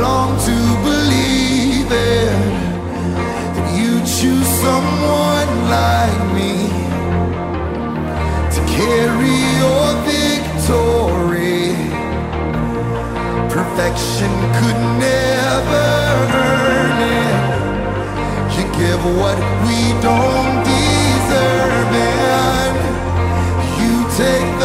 long to believe it That you choose someone like me To carry your victory. Perfection could never earn it. You give what we don't deserve and You take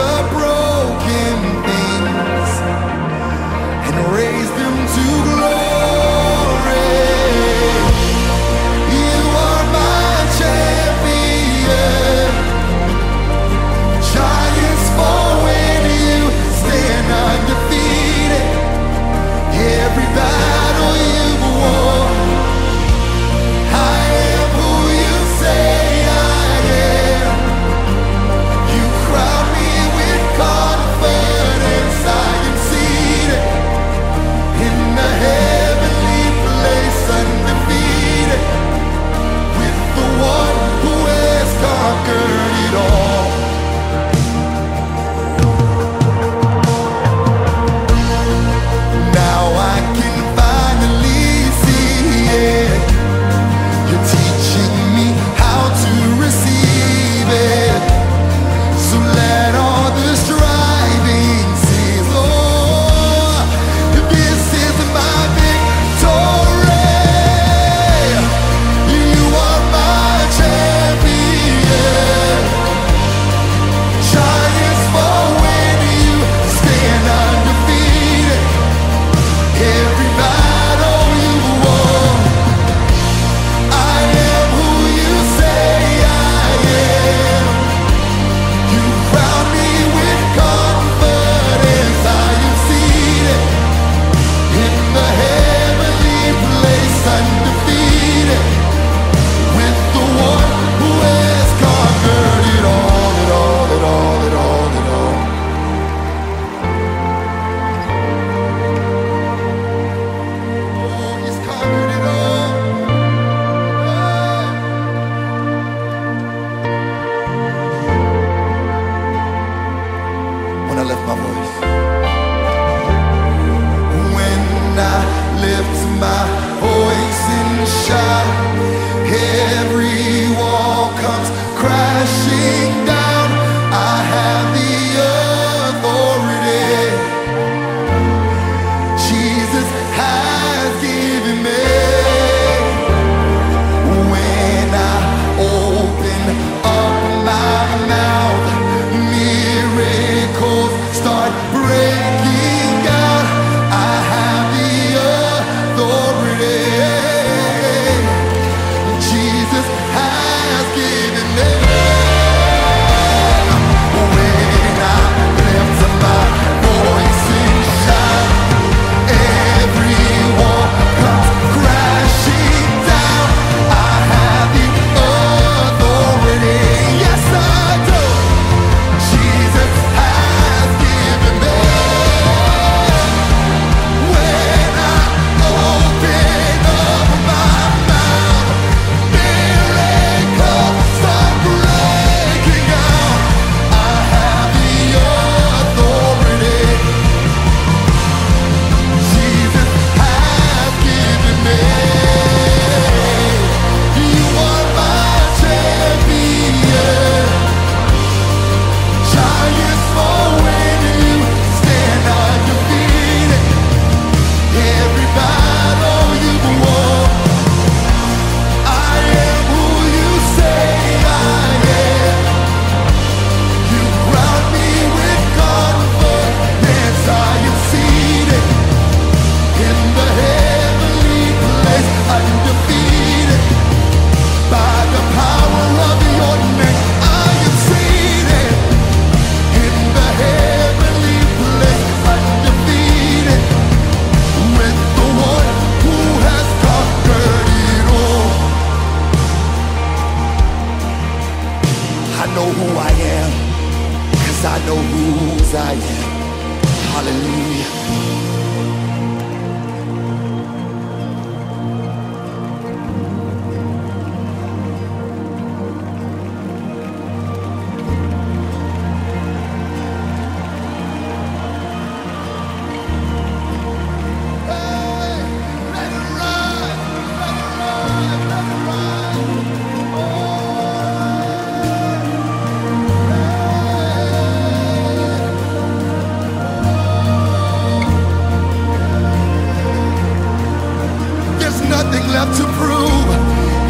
left to prove.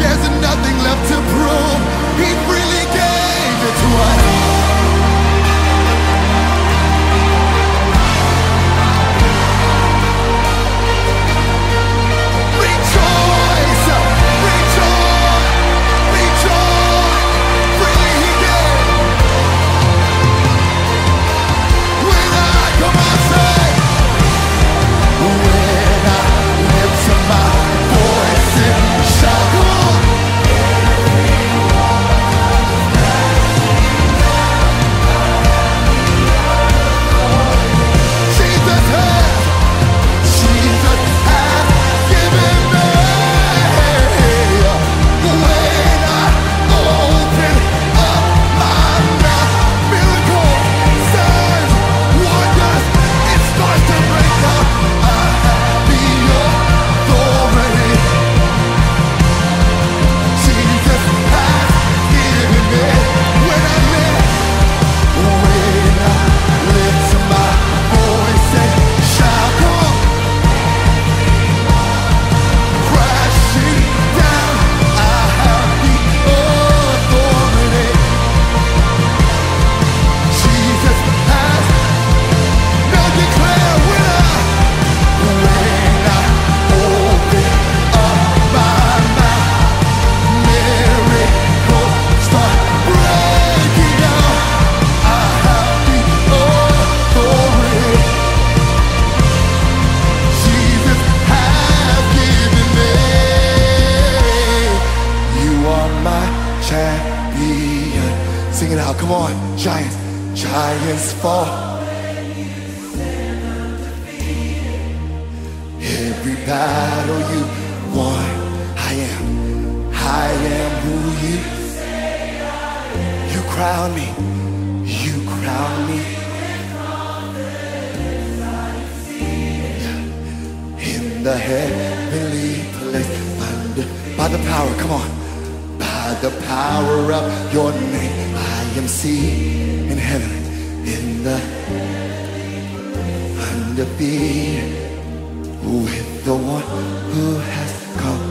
There's nothing left to prove. He freely gave it to us. Fall. Every battle you won, I am. I am who you You crown me. You crown me. In the heavenly place, by the power, come on, by the power of your name, I am seen in heaven, in the undefeated, with the one who has come